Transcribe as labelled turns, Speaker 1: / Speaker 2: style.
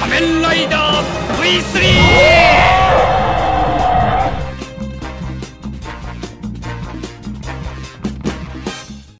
Speaker 1: 仮面ライダー V3